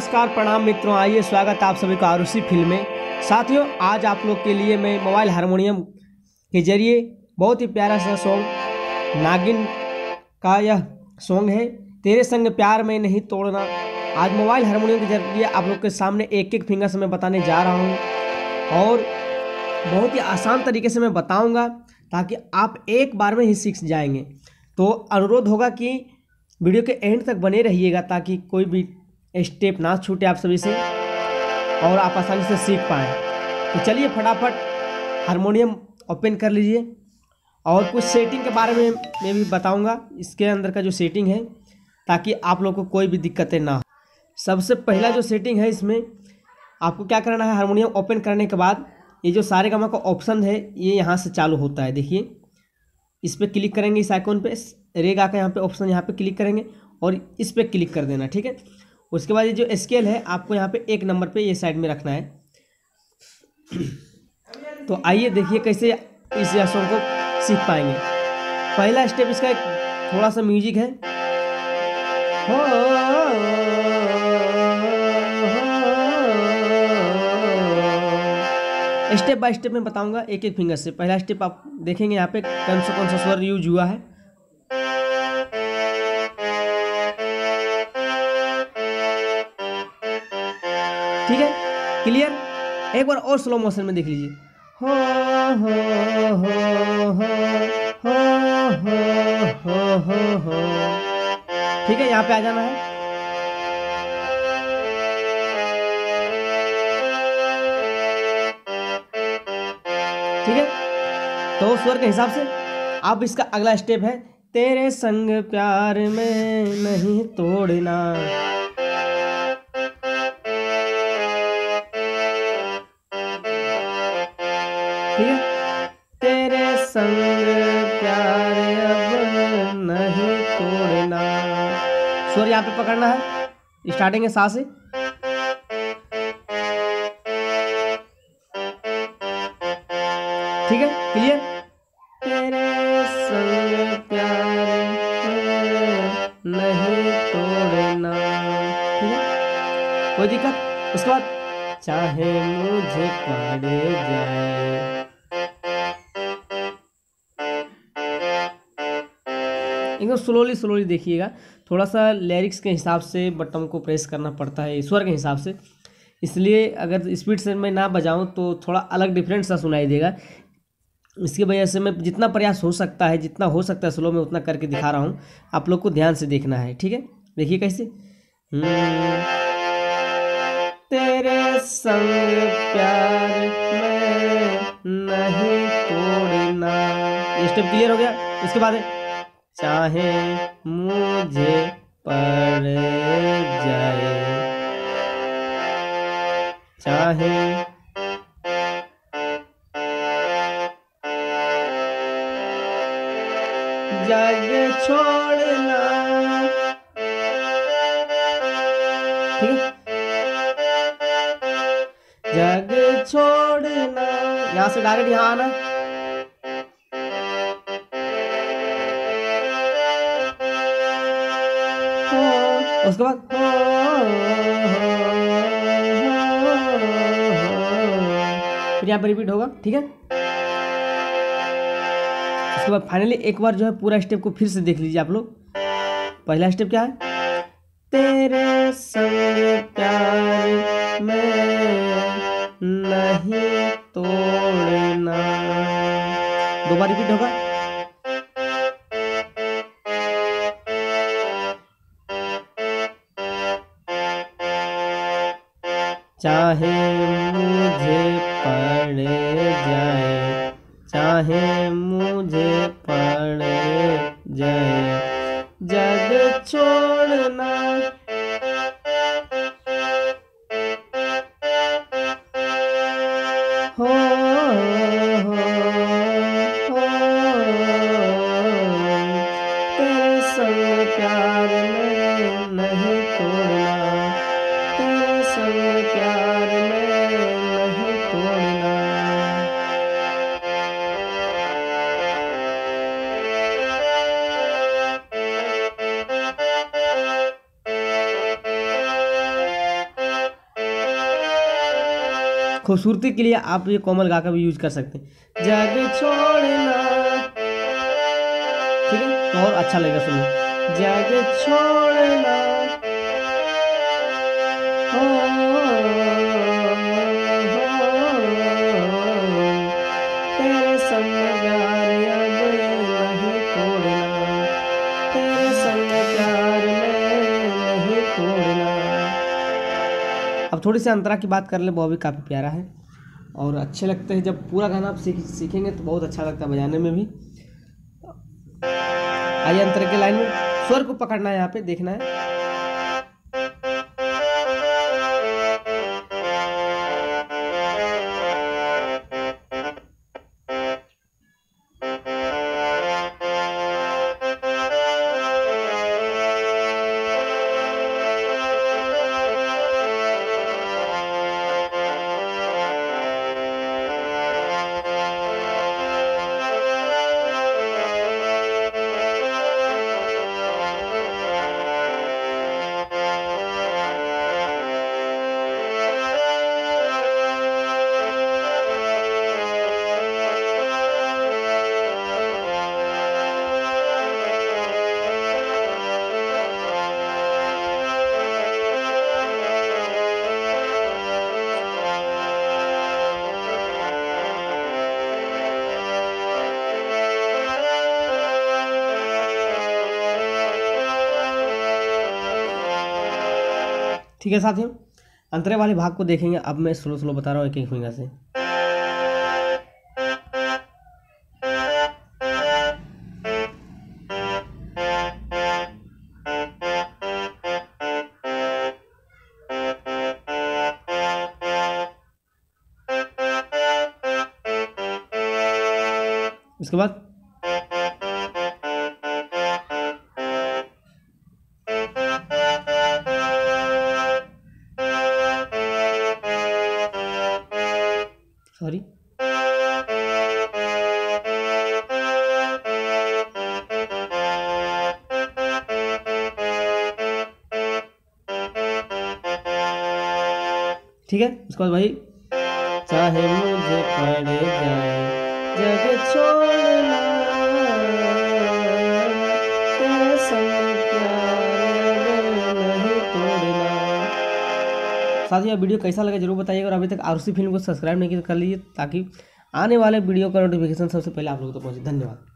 नमस्कार, प्रणाम मित्रों, आइए स्वागत आप सभी का आरुषि फ़िल्म में। साथियों, आज आप लोग के लिए मैं मोबाइल हारमोनियम के ज़रिए बहुत ही प्यारा सा सॉन्ग नागिन का यह सॉन्ग है। तेरे संग प्यार में नहीं तोड़ना। आज मोबाइल हारमोनियम के ज़रिए आप लोग के सामने एक एक फिंगर से मैं बताने जा रहा हूँ और बहुत ही आसान तरीके से मैं बताऊँगा ताकि आप एक बार में ही सीख जाएँगे। तो अनुरोध होगा कि वीडियो के एंड तक बने रहिएगा ताकि कोई भी स्टेप ना छूटे आप सभी से और आप आसानी से सीख पाएँ। तो चलिए फटाफट हारमोनियम ओपन कर लीजिए और कुछ सेटिंग के बारे में मैं भी बताऊँगा। इसके अंदर का जो सेटिंग है, ताकि आप लोग को कोई भी दिक्कतें ना हो। सबसे पहला जो सेटिंग है इसमें आपको क्या करना है, हारमोनियम ओपन करने के बाद ये जो सारे गामा का ऑप्शन है, ये यहाँ से चालू होता है। देखिए, इस पर क्लिक करेंगे इस आइकॉन पे। रेगा का यहाँ पे ऑप्शन यहाँ पे क्लिक करेंगे और इस पर क्लिक कर देना, ठीक है? उसके बाद ये जो स्केल है, आपको यहाँ पे एक नंबर पे ये साइड में रखना है। तो आइए देखिए कैसे इस सॉन्ग को सीख पाएँगे। पहला स्टेप इसका एक थोड़ा सा म्यूज़िक है। स्टेप बाय स्टेप मैं बताऊँगा एक एक फिंगर से। पहला स्टेप आप देखेंगे यहाँ पे कौन सा कौन सा स्वर यूज़ हुआ है। क्लियर एक बार और स्लो मोशन में देख लीजिए। हो हो ठीक है, यहाँ पे आ जाना है। ठीक है? तो स्वर के हिसाब से अब इसका अगला स्टेप है, तेरे संग प्यार में नहीं तोड़ना। ठीक है? तेरे संग प्यार अब नहीं तोड़ना। स्वर यहाँ पे पकड़ना है। स्टार्टिंग है सा से। ठीक है? क्लियर? तेरे संग प्यार नहीं तोड़ना। ठीक है? कोई दिक्कत? उसके बाद चाहे मुझे पड़ एकदम स्लोली स्लोली देखिएगा। थोड़ा सा लिरिक्स के हिसाब से बटन को प्रेस करना पड़ता है, स्वर के हिसाब से। इसलिए अगर स्पीड से मैं ना बजाऊं तो थोड़ा अलग डिफरेंट सा सुनाई देगा। इसकी वजह से मैं जितना प्रयास हो सकता है, जितना हो सकता है स्लो में उतना करके दिखा रहा हूँ। आप लोग को ध्यान से देखना है, ठीक है? देखिए कैसे। तेरे संग प्यार में नहीं तोड़ना। ये स्टेप क्लियर हो गया। इसके बाद चाहे मुझे पड़ जाए। चाहे जग छोड़ना। जग छोड़ना। यहाँ से डायरेक्ट यहाँ आना। उसके बाद फिर यहाँ पर रिपीट होगा, ठीक है? उसके बाद फाइनली एक बार जो है पूरा स्टेप को फिर से देख लीजिए आप लोग। पहला स्टेप क्या है? तेरे नहीं तोड़ना। दो बार रिपीट होगा। चाहे मुझे पड़े जाए चाहे मुझे पड़े जाए। खूबसूरती के लिए आप ये कोमल गा का भी यूज़ कर सकते हैं। ठीक है? तो और अच्छा लगेगा सुनो जग छोड़ना थोड़ी सी अंतरा की बात कर ले, वो भी काफ़ी प्यारा है। और अच्छे लगते हैं, जब पूरा गाना आप सीख, सीखेंगे तो बहुत अच्छा लगता है बजाने में भी। आइए अंतरा के लाइन में। स्वर को पकड़ना है यहाँ पे, देखना है। ठीक है साथियों, अंतरे वाले भाग को देखेंगे। अब मैं स्लो स्लो बता रहा हूँ एक एक फिंगर से इसके बाद ठीक है? उसके बाद भाई, चाहे मुझे पड़ जाए नहीं तोड़ना। साथियों वीडियो कैसा लगा ज़रूर बताइएगा और अभी तक आरुषि फ़िल्म को सब्सक्राइब नहीं तो कर लीजिए ताकि आने वाले वीडियो का नोटिफिकेशन सबसे पहले आप लोगों तक तो पहुँचे। धन्यवाद।